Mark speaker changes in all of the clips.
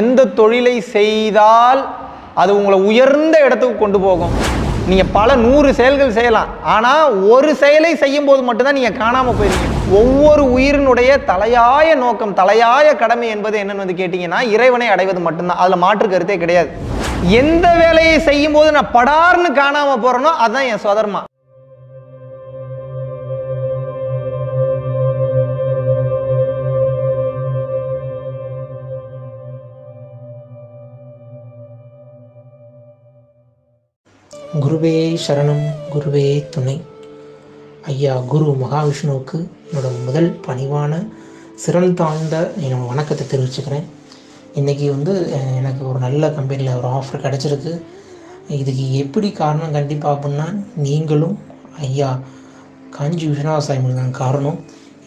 Speaker 1: எந்த தொழிலை செய்தால் அது உங்களை உயர்ந்த இடத்துக்கு கொண்டு போகும். நீங்கள் பல நூறு செயல்கள் செய்யலாம். ஆனால் ஒரு செயலை செய்யும் போது மட்டும்தான் நீங்கள் காணாமல் போயிருக்கீங்க ஒவ்வொரு உயிரினுடைய தலையாய நோக்கம் தலையாய கடமை என்பது என்னன்னு வந்து கேட்டிங்கன்னா இறைவனை அடைவது மட்டும்தான். அதில் மாற்று கருத்தே கிடையாது. எந்த வேலையை செய்யும் போது நான் படார்னு காணாமல் போகிறேனோ அதுதான் என் சொதர்மா.
Speaker 2: குருவே சரணம் குருவே துணை. ஐயா குரு மகாவிஷ்ணுவுக்கு என்னோட முதல் பணிவான சிறல் தாழ்ந்த என்னோட வணக்கத்தை தெரிவிச்சுக்கிறேன். இன்றைக்கி வந்து எனக்கு ஒரு நல்ல கம்பெனியில் ஒரு ஆஃபர் கிடச்சிருக்கு. இதுக்கு எப்படி காரணம் கண்டிப்பாக அப்படின்னா நீங்களும் ஐயா காஞ்சி விஸ்வநாதசாமி தான் காரணம்.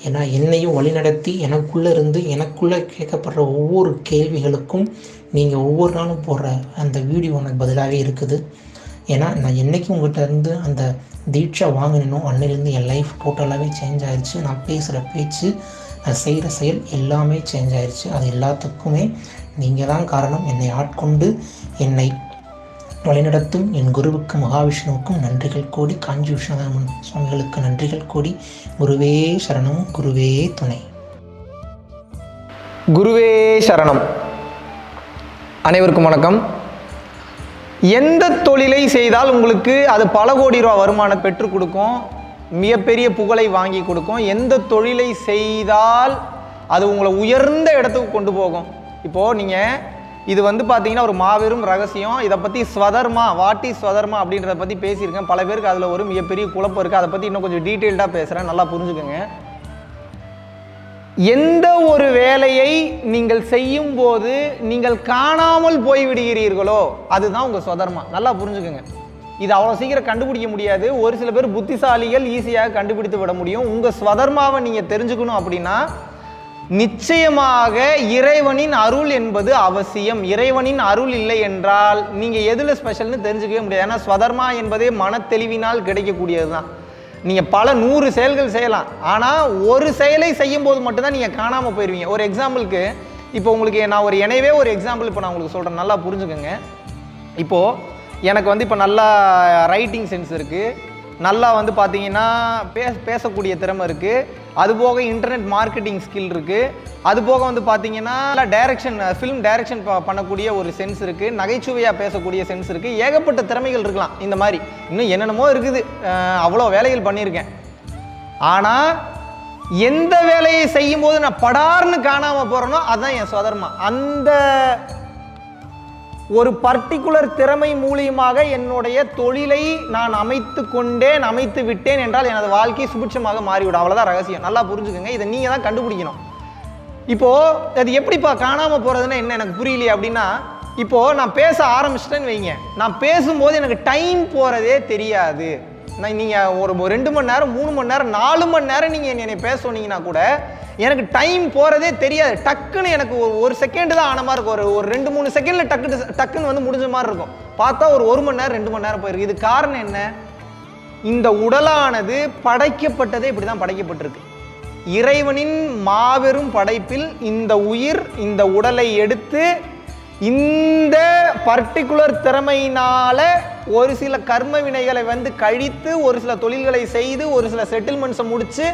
Speaker 2: ஏன்னா என்னையும் வழிநடத்தி எனக்குள்ளே இருந்து எனக்குள்ளே கேட்கப்படுற ஒவ்வொரு கேள்விகளுக்கும் நீங்கள் ஒவ்வொரு நாளும் போடுற அந்த வீடியோ எனக்கு பதிலாகவே இருக்குது. ஏன்னா நான் என்றைக்கும் உங்கள்கிட்ட இருந்து அந்த தீட்சை வாங்கினோ அன்னிலேருந்து என் லைஃப் டோட்டலாகவே சேஞ்ச் ஆயிடுச்சு நான் பேசுகிற பேச்சு நான் செய்கிற செயல் எல்லாமே சேஞ்ச் ஆயிடுச்சு அது எல்லாத்துக்குமே நீங்கள் தான் காரணம். என்னை ஆட்கொண்டு என்னை வழிநடத்தும் என் குருவுக்கும் மகாவிஷ்ணுவுக்கும் நன்றிகள் கோடி காஞ்சி விஸ்வநாதன் சுவாமிகளுக்கு நன்றிகள் கோடி குருவே சரணம் குருவே துணை.
Speaker 1: குருவே சரணம். அனைவருக்கும் வணக்கம். எந்த தொழிலை செய்தால் உங்களுக்கு அது பல கோடி ரூபா வருமானம் பெற்றுக் கொடுக்கும்? மிகப்பெரிய புகழை வாங்கி கொடுக்கும். எந்த தொழிலை செய்தால் அது உங்களை உயர்ந்த இடத்துக்கு கொண்டு போகும்? இப்போது நீங்கள் இது வந்து பார்த்தீங்கன்னா ஒரு மாபெரும் ரகசியம். இதை பற்றி ஸ்வதர்மா வாட்டி ஸ்வதர்மா அப்படின்றத பற்றி பேசியிருக்கேன். பல பேருக்கு அதில் ஒரு மிகப்பெரிய குழப்பம் இருக்குது அதை பற்றி இன்னும் கொஞ்சம் டீட்டெயில்டாக பேசுகிறேன் நல்லா புரிஞ்சுக்கோங்க. எந்த ஒரு வேலையை நீங்கள் செய்யும் போது நீங்கள் காணாமல் போய் விடுகிறீர்களோ அதுதான் உங்க சொதர்மா. நல்லா புரிஞ்சுக்கோங்க. இது அவ்வளோ சீக்கிரம் கண்டுபிடிக்க முடியாது. ஒரு சில பேர் புத்திசாலிகள் ஈஸியாக கண்டுபிடித்து விட முடியும். உங்கள் ஸ்வதர்மாவை நீங்கள் தெரிஞ்சுக்கணும் அப்படின்னா நிச்சயமாக இறைவனின் அருள் என்பது அவசியம். இறைவனின் அருள் இல்லை என்றால் நீங்கள் எதில் ஸ்பெஷல்னு தெரிஞ்சுக்கவே முடியாது. ஏன்னா ஸ்வதர்மா என்பதே மனத்தெளிவினால் கிடைக்கக்கூடியது தான் நீங்கள் பல நூறு செயல்கள் செய்யலாம். ஆனால் ஒரு செயலை செய்யும் போது மட்டும்தான் நீங்கள் காணாமல் போயிடுவீங்க ஒரு எக்ஸாம்பிளுக்கு இப்போ உங்களுக்கு நான் ஒரு எனவே ஒரு எக்ஸாம்பிள் இப்போ நான் உங்களுக்கு சொல்கிறேன் நல்லா புரிஞ்சுக்கோங்க. இப்போது எனக்கு வந்து இப்போ நல்லா ரைட்டிங் சென்ஸ் இருக்குது நல்லா வந்து பார்த்தீங்கன்னா பேச பேசக்கூடிய திறமை இருக்குது அதுபோக இன்டர்நெட் மார்க்கெட்டிங் ஸ்கில் இருக்குது அதுபோக வந்து பார்த்தீங்கன்னா டைரக்ஷன் ஃபிலிம் டைரக்ஷன் பண்ணக்கூடிய ஒரு சென்ஸ் இருக்குது நகைச்சுவையாக பேசக்கூடிய சென்ஸ் இருக்குது ஏகப்பட்ட திறமைகள் இருக்கலாம். இந்த மாதிரி. இன்னும் என்னென்னமோ இருக்குது. அவ்வளோ வேலைகள் பண்ணியிருக்கேன். ஆனால் எந்த வேலையை செய்யும் போது நான் படார்னு காணாமல் போகிறேனோ அதுதான் என் சொதர்மா. அந்த ஒரு பர்டிகுலர் திறமை மூலியமாக என்னுடைய தொழிலை நான் அமைத்து கொண்டேன் அமைத்து விட்டேன் என்றால் எனது வாழ்க்கை சுபிட்சமாக மாறிவிடும். அவ்வளோதான் ரகசியம். நல்லா புரிஞ்சுக்கோங்க. இதை நீங்கள் தான் கண்டுபிடிக்கணும். இப்போது அது எப்படிப்பா காணாமல் போகிறதுன்னா என்ன எனக்கு புரியலையே அப்படின்னா இப்போது நான் பேச ஆரம்பிச்சிட்டேன்னு வைங்க. நான் பேசும்போது எனக்கு டைம் போகிறதே தெரியாது. நான் நீங்கள் ஒரு ரெண்டு மணி நேரம் மூணு மணி நேரம் நாலு மணி நேரம் நீங்கள் என்னை பேச சொன்னீங்கன்னா கூட எனக்கு டைம் போகிறதே தெரியாது. டக்குன்னு எனக்கு ஒரு ஒரு செகண்டு தான் ஆன மாதிரி இருக்கும். ஒரு ஒரு ரெண்டு மூணு செகண்டில் டக்கு டக்குன்னு வந்து முடிஞ்ச மாதிரி இருக்கும். பார்த்தா ஒரு ஒரு மணி நேரம் ரெண்டு மணி நேரம் போயிருக்கு. இது காரணம் என்ன? இந்த உடலானது படைக்கப்பட்டதே இப்படி தான் படைக்கப்பட்டிருக்கு. இறைவனின் மாபெரும் படைப்பில் இந்த உயிர் இந்த உடலை எடுத்து இந்த பர்டிகுலர் திறமையினால ஒரு சில கர்ம வினைகளை வந்து கழித்து ஒரு சில தொழில்களை செய்து ஒரு சில செட்டில்மெண்ட்ஸை முடிச்சு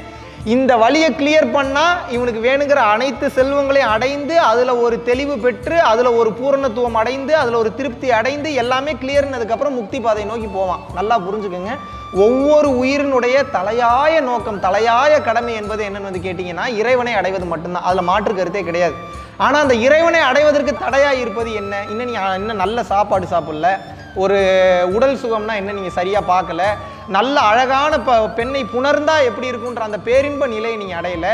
Speaker 1: இந்த வழியை கிளியர் பண்ணா இவனுக்கு வேணுங்கிற அனைத்து செல்வங்களையும் அடைந்து அதுல ஒரு தெளிவு பெற்று அதுல ஒரு பூரணத்துவம் அடைந்து அதுல ஒரு திருப்தி அடைந்து எல்லாமே கிளியர்னதுக்கு அப்புறம் முக்தி பாதை நோக்கி போவான். நல்லா புரிஞ்சுக்கோங்க. ஒவ்வொரு உயிரினுடைய தலையாய நோக்கம் தலையாய கடமை என்பது என்னன்னு வந்து கேட்டிங்கன்னா இறைவனை அடைவது மட்டும்தான். அதில் மாற்று கருத்தே கிடையாது. ஆனால் அந்த இறைவனை அடைவதற்கு தடையாக இருப்பது என்ன? இன்னும் நீங்கள் இன்னும் நல்ல சாப்பாடு சாப்பிடல. ஒரு உடல் சுகம்னா என்ன நீங்கள் சரியாக பார்க்கல. நல்ல அழகான ப பெண்ணை புணர்ந்தா எப்படி இருக்குன்ற அந்த பேரின்ப நிலையை நீங்கள் அடையல.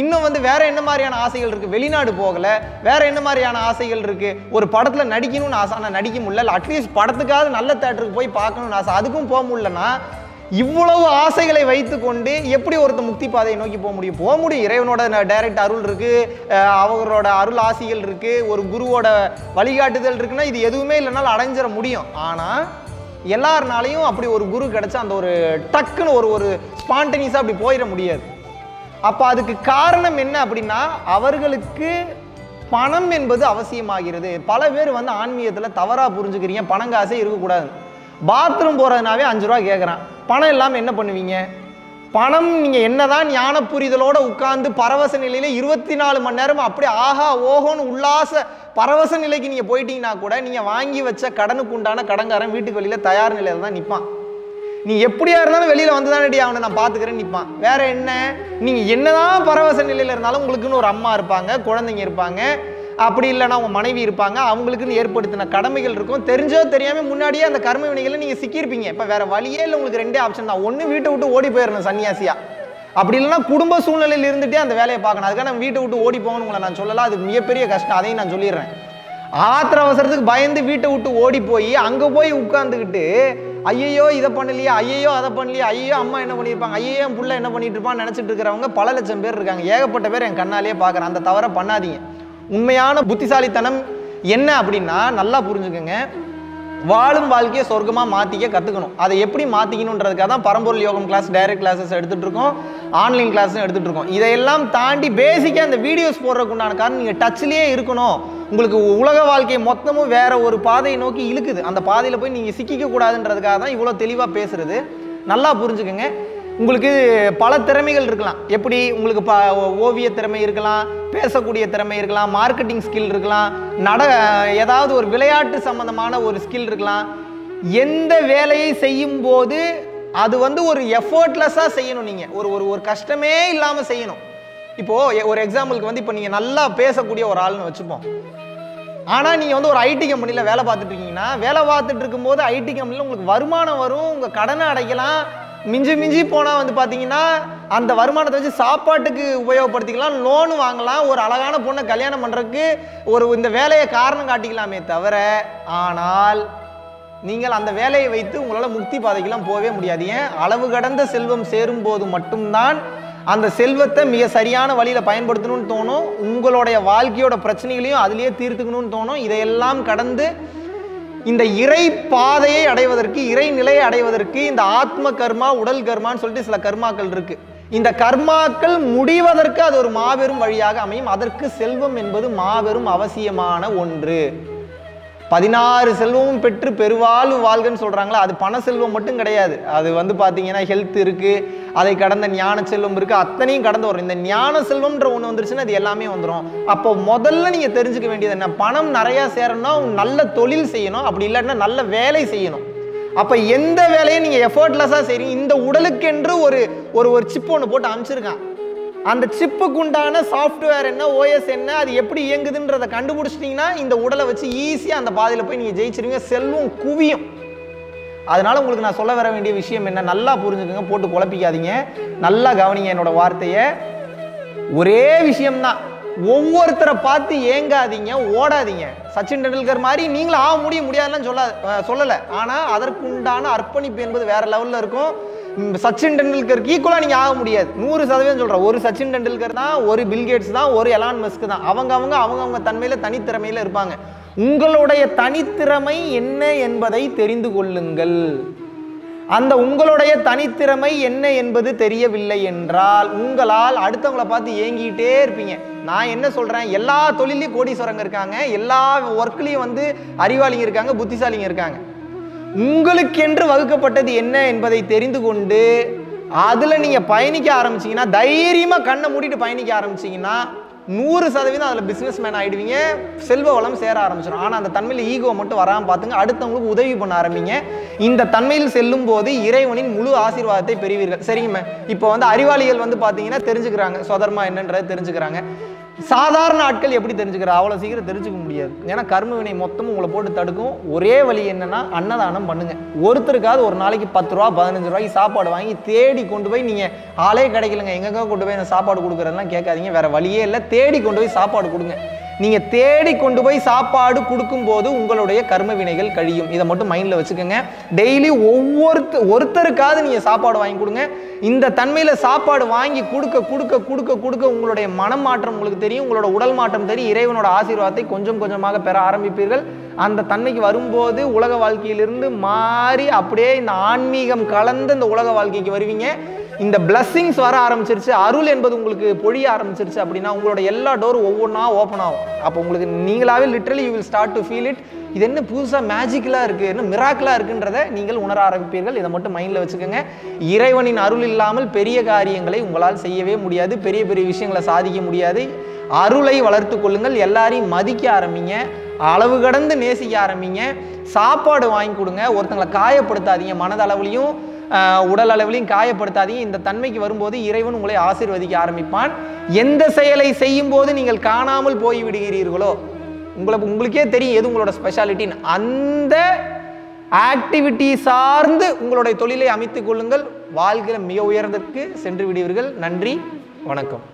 Speaker 1: இன்னும் வந்து வேற என்ன மாதிரியான ஆசைகள் இருக்குது வெளிநாடு போகலை. வேற என்ன மாதிரியான ஆசைகள் இருக்குது ஒரு படத்தில் நடிக்கணும்னு ஆசை. ஆனால் நடிக்க முடியல. அட்லீஸ்ட் படத்துக்காவது நல்ல தேட்டருக்கு போய் பார்க்கணும்னு ஆசை. அதுக்கும் போக முடியலன்னா இவ்வளவு ஆசைகளை வைத்துக்கொண்டு எப்படி ஒருத்த முக்தி பாதையை நோக்கி போக முடியும்? போக முடியும். இறைவனோட டைரக்ட் அருள் இருக்கு. அஹ் அவரோட அருள் ஆசிகள் இருக்கு. ஒரு குருவோட வழிகாட்டுதல் இருக்குன்னா இது எதுவுமே இல்லைனாலும் அடைஞ்சிட முடியும். ஆனா எல்லாருனாலையும் அப்படி ஒரு குரு கிடைச்சா அந்த ஒரு டக்குன்னு ஒரு ஒரு ஸ்பான்டனியஸாக அப்படி போயிட முடியாது. அப்போ அதுக்கு காரணம் என்ன அப்படின்னா அவர்களுக்கு பணம் என்பது அவசியமாகிறது. பல பேர் வந்து ஆன்மீகத்தில் தவறாக புரிஞ்சுக்கிறீங்க. பணம் காசே இருக்கக்கூடாது. பாத்ரூம் போகிறதுனாவே அஞ்சு ரூபா கேட்குறான் பணம் இல்லாமல் என்ன பண்ணுவீங்க? பணம் நீங்கள் என்னதான் ஞான புரிதலோட உட்கார்ந்து பரவச நிலையில இருபத்தி நாலு மணி நேரம் அப்படியே ஆஹா ஓஹோன்னு உல்லாச பரவச நிலைக்கு நீங்கள் போயிட்டீங்கன்னா கூட நீங்கள் வாங்கி வச்ச கடனுக்கு உண்டான கடன்காரன் வீட்டுக்கு வெளியில் தயார் நிலையில் தான் நிற்பான் நீ எப்படியா இருந்தாலும் வெளியில வந்து தானடி அவனை நான் பாத்துக்கிறேன்னு நிற்பான் வேற என்ன? நீங்க என்னதான் பரவச நிலையில இருந்தாலும் உங்களுக்குன்னு ஒரு அம்மா இருப்பாங்க குழந்தைங்க இருப்பாங்க. அப்படி இல்லைன்னா உங்கள் மனைவி இருப்பாங்க அவங்களுக்குன்னு ஏற்படுத்தின கடமைகள் இருக்கும். தெரிஞ்சோ தெரியாமல் முன்னாடியே அந்த கர்ம வினைகளை நீங்கள் சிக்கியிருப்பீங்க. இப்போ வேறு வழியே இல்லை உங்களுக்கு ரெண்டே ஆப்ஷன் தான். ஒன்று வீட்டை விட்டு ஓடி போயிடணும் சன்னியாசியா. அப்படி இல்லைன்னா குடும்ப சூழ்நிலையில் இருந்துகிட்டே அந்த வேலையை பார்க்கணும். அதுக்காக நம்ம வீட்டை விட்டு ஓடி போகணும் உங்களை நான் சொல்லலாம் அது மிகப்பெரிய கஷ்டம். அதையும் நான் சொல்லிடுறேன். ஆத்திர அவசரத்துக்கு பயந்து வீட்டை விட்டு ஓடி போய் அங்கே போய் உட்காந்துக்கிட்டு ஐயையோ இதை பண்ணலையே ஐயையோ அதை பண்ணலையே ஐயோ அம்மா என்ன பண்ணியிருப்பாங்க? ஐயோ என் புள்ள என்ன பண்ணிட்டு இருப்பான்னு நினச்சிட்டு இருக்கிறவங்க பல லட்சம் பேர் இருக்காங்க. ஏகப்பட்ட பேர் என் கண்ணாலேயே பார்க்குறேன். அந்த தவறை பண்ணாதீங்க. உண்மையான புத்திசாலித்தனம் என்ன அப்படின்னா நல்லா புரிஞ்சுக்கோங்க. வாழும் வாழ்க்கையை சொர்க்கமாக மாற்றிக்க கற்றுக்கணும் அதை எப்படி மாற்றிக்கணுன்றதுக்காக தான் பரம்பொருள் யோகம் கிளாஸ் டைரக்ட் கிளாஸஸ் எடுத்துகிட்டு இருக்கோம். ஆன்லைன் கிளாஸும் எடுத்துகிட்டு இருக்கோம். இதையெல்லாம் தாண்டி பேசிக்காக அந்த வீடியோஸ் போடுறதுக்கு உண்டான காரணம் நீங்கள் டச்லேயே இருக்கணும். உங்களுக்கு உலக வாழ்க்கை மொத்தமும் வேறு ஒரு பாதையை நோக்கி இழுக்குது. அந்த பாதையில் போய் நீங்கள் சிக்கிக்க கூடாதுன்றதுக்காக தான் இவ்வளோ தெளிவாக பேசுகிறது நல்லா புரிஞ்சுக்கோங்க. உங்களுக்கு பல திறமைகள் இருக்கலாம். எப்படி உங்களுக்கு ப ஓவிய திறமை இருக்கலாம் பேசக்கூடிய திறமை இருக்கலாம் மார்க்கெட்டிங் ஸ்கில் இருக்கலாம் நட ஏதாவது ஒரு விளையாட்டு சம்பந்தமான ஒரு ஸ்கில் இருக்கலாம். எந்த வேலையை செய்யும் போது அது வந்து ஒரு எஃபர்ட்லெஸ்ஸாக செய்யணும் நீங்கள் ஒரு ஒரு ஒரு கஷ்டமே இல்லாமல் செய்யணும். இப்போது ஒரு எக்ஸாம்பிளுக்கு வந்து இப்போ நீங்கள் நல்லா பேசக்கூடிய ஒரு ஆள்னு வச்சுப்போம். ஆனால் நீங்கள் வந்து ஒரு ஐடி கம்பெனியில் வேலை பார்த்துட்டு இருக்கீங்கன்னா வேலை பார்த்துட்டு இருக்கும்போது ஐடி கம்பெனியில் உங்களுக்கு வருமானம் வரும் உங்கள் கடனை அடைக்கலாம் மிஞ்சி மிஞ்சி போனால் வந்து பார்த்தீங்கன்னா அந்த வருமானத்தை வச்சு சாப்பாட்டுக்கு உபயோகப்படுத்திக்கலாம் லோனு வாங்கலாம். ஒரு அழகான பொண்ணை கல்யாணம் பண்ணுறதுக்கு ஒரு இந்த வேலையை காரணம் காட்டிக்கலாமே தவிர ஆனால் நீங்கள் அந்த வேலையை வைத்து உங்களால் முக்தி பாதைக்கெல்லாம் போகவே முடியாது. ஏன்? அளவு கடந்த செல்வம் சேரும் போது மட்டும்தான் அந்த செல்வத்தை மிக சரியான வழியில் பயன்படுத்தணும்னு தோணும். உங்களுடைய வாழ்க்கையோட பிரச்சனைகளையும் அதிலேயே தீர்த்துக்கணும்னு தோணும். இதையெல்லாம் கடந்து இந்த இறை பாதையை அடைவதற்கு இறை நிலையை அடைவதற்கு இந்த ஆத்ம கர்மா உடல் கர்மான்னு சொல்லிட்டு சில கர்மாக்கள் இருக்கு. இந்த கர்மாக்கள் முடிவதற்கு அது ஒரு மாபெரும் வழியாக அமையும். அதற்கு செல்வம் என்பது மாபெரும் அவசியமான ஒன்று. பதினாறு செல்வமும் பெற்று பெருவாழ்வு வாழ்கன்னு சொல்கிறாங்களா அது பண செல்வம் மட்டும் கிடையாது. அது வந்து பார்த்தீங்கன்னா ஹெல்த் இருக்குது அதை கடந்த ஞான செல்வம் இருக்குது அத்தனையும் கடந்து வரும் இந்த ஞான செல்வம்ன்ற ஒன்று வந்துருச்சுன்னா அது எல்லாமே வந்துடும் அப்போ முதல்ல நீங்கள் தெரிஞ்சுக்க வேண்டியது என்ன? பணம் நிறையா சேரணும்னா நல்ல தொழில் செய்யணும். அப்படி இல்லாட்டினா நல்ல வேலை செய்யணும். அப்போ எந்த வேலையும் நீங்கள் எஃபர்ட்லெஸ்ஸாக செய்றீங்க. இந்த உடலுக்கென்று ஒரு ஒரு ஒரு சிப் ஒன்று போட்டு அமைச்சிருக்கான் அந்த சிப்புக்கு உண்டான சாஃப்ட்வேர் என்ன ஓஎஸ் என்ன அது எப்படி இயங்குதுன்றதை கண்டுபிடிச்சிட்டிங்கன்னா இந்த உடலை வச்சு ஈஸியாக அந்த பாதையில் போய் நீங்கள் ஜெயிச்சிருவீங்க. செல்வம் குவியும். அதனால உங்களுக்கு நான் சொல்ல வர வேண்டிய விஷயம் என்ன? நல்லா புரிஞ்சுக்கோங்க போட்டு குழப்பிக்காதீங்க. நல்லா கவனிங்க என்னோட வார்த்தையை. ஒரே விஷயம்தான் ஒவ்வொருத்தரை பார்த்து ஏங்காதீங்க ஓடாதீங்க. சச்சின் டெண்டுல்கர் மாதிரி நீங்களும் ஆக முடிய முடியாதுன்னு சொல்ல சொல்லலை. ஆனால் அதற்குண்டான அர்ப்பணிப்பு என்பது வேற லெவலில் இருக்கும். சச்சின் டெண்டுல்கருக்கு ஈக்குவலாக நீங்கள் ஆக முடியாது. நூறு சதவீதம் சொல்கிறேன் ஒரு சச்சின் டெண்டுல்கர் தான் ஒரு பில்கேட்ஸ் தான் ஒரு எலான் மஸ்க் தான். அவங்க அவங்க அவங்க அவங்க தன்மையில் தனித்திறமையில் இருப்பாங்க. உங்களுடைய தனித்திறமை என்ன என்பதை தெரிந்து கொள்ளுங்கள். அந்த உங்களுடைய தனித்திறமை என்ன என்பது தெரியவில்லை என்றால் உங்களால் அடுத்தவங்களை பார்த்து ஏங்கிட்டே இருப்பீங்க. நான் என்ன சொல்றேன்? எல்லா தொழிலையும் கோடீஸ்வரங்க இருக்காங்க. எல்லா ஒர்க்லேயும் வந்து அறிவாளிங்க இருக்காங்க புத்திசாலிங்க இருக்காங்க. உங்களுக்கென்று வகுக்கப்பட்டது என்ன என்பதை தெரிந்து கொண்டு அதில் நீங்கள் பயணிக்க ஆரம்பிச்சீங்கன்னா தைரியமாக கண்ணை மூடிட்டு பயணிக்க ஆரம்பிச்சீங்கன்னா நூறு சதவீதம் அதில் பிஸ்னஸ் மேன் ஆகிடுவீங்க செல்வ வளம் சேர ஆரம்பிச்சிடும் ஆனால் அந்த தன்மையில் ஈகோ மட்டும் வராமல் பார்த்துங்க அடுத்தவங்களுக்கு உதவி பண்ண ஆரம்பிங்க. இந்த தன்மையில் செல்லும் போது இறைவனின் முழு ஆசீர்வாதத்தை பெறுவீர்கள். சரிங்கம்மா இப்போ வந்து அறிவாளிகள் வந்து பார்த்தீங்கன்னா தெரிஞ்சுக்கிறாங்க. சொதர்மா என்னன்றதை தெரிஞ்சுக்கிறாங்க. சாதாரண ஆட்கள் எப்படி தெரிஞ்சுக்கிறார் அவ்வளோ சீக்கிரம் தெரிஞ்சுக்க முடியாது. ஏன்னா கர்ம வினை மொத்தமும் உங்களை போட்டு தடுக்கும். ஒரே வழி என்னன்னா அன்னதானம் பண்ணுங்க. ஒருத்தருக்காவது ஒரு நாளைக்கு பத்து ரூபா பதினஞ்சு ரூபாய்க்கு சாப்பாடு வாங்கி தேடி கொண்டு போய் நீங்கள் ஆளே கிடைக்கலங்க. எங்கெங்க கொண்டு போய் நான் சாப்பாடு கொடுக்குறதெல்லாம் கேட்காதீங்க. வேற வழியே இல்லை. தேடி கொண்டு போய் சாப்பாடு கொடுங்க. நீங்க தேடி கொண்டு போய் சாப்பாடு கொடுக்கும்போது உங்களுடைய கர்ம வினைகள் கழியும். இதை மட்டும் மைண்ட்ல வச்சுக்கோங்க. டெய்லி ஒவ்வொருத்த ஒருத்தருக்காவது நீங்க சாப்பாடு வாங்கி கொடுங்க. இந்த தன்மையில சாப்பாடு வாங்கி கொடுக்க கொடுக்க கொடுக்க கொடுக்க உங்களுடைய மனம் மாற்றம் உங்களுக்கு தெரியும். உங்களோட உடல் மாற்றம் தெரியும். இறைவனோட ஆசீர்வாதத்தை கொஞ்சம் கொஞ்சமாக பெற ஆரம்பிப்பீர்கள். அந்த தன்மைக்கு வரும்போது உலக வாழ்க்கையிலிருந்து மாறி அப்படியே இந்த ஆன்மீகம் கலந்து இந்த உலக வாழ்க்கைக்கு வருவீங்க. இந்த பிளஸ்ஸிங்ஸ் வர ஆரம்பிச்சிருச்சு அருள் என்பது உங்களுக்கு பொழிய ஆரம்பிச்சிருச்சு அப்படின்னா உங்களோட எல்லா டோரும் ஒவ்வொன்றா ஓப்பன் ஆகும். அப்போ உங்களுக்கு நீங்களாவே literally you will start to feel it இது என்ன புதுசாக மேஜிக்கலாக இருக்குது என்ன மிராக்கலாக இருக்குன்றத நீங்கள் உணர ஆரம்பிப்பீர்கள். இதை மட்டும் மைண்டில் வச்சுக்கோங்க. இறைவனின் அருள் இல்லாமல் பெரிய காரியங்களை உங்களால் செய்யவே முடியாது. பெரிய பெரிய விஷயங்களை சாதிக்க முடியாது. அருளை வளர்த்து கொள்ளுங்கள். எல்லாரையும் மதிக்க ஆரம்பிங்க. அளவு கடந்து நேசிக்க ஆரம்பிங்க. சாப்பாடு வாங்கி கொடுங்க. ஒருத்தங்களை காயப்படுத்தாதீங்க. மனதளவுலையும் உடல் அளவிலையும் காயப்படுத்தாதீங்க. இந்த தன்மைக்கு வரும்போது இறைவன் உங்களை ஆசீர்வதிக்க ஆரம்பிப்பான். எந்த செயலை செய்யும் போது நீங்கள் காணாமல் போய் விடுகிறீர்களோ உங்களை உங்களுக்கே தெரியும் எது உங்களோட ஸ்பெஷாலிட்டின்னு அந்த ஆக்டிவிட்டி சார்ந்து உங்களுடைய தொழிலை அமைத்துக் கொள்ளுங்கள். வாழ்க்கையில் மிக உயர்ந்ததற்கு சென்று விடுவீர்கள். நன்றி வணக்கம்.